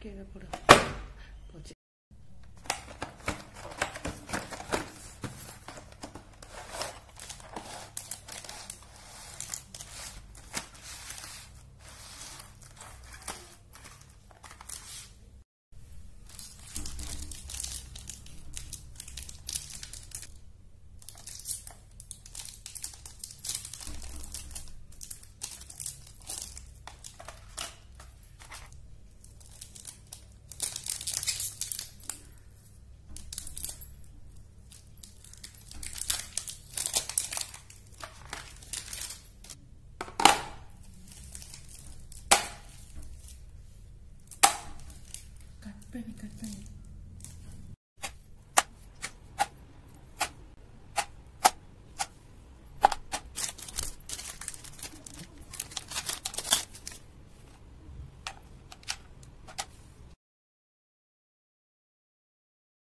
queda por aquí. very good thing.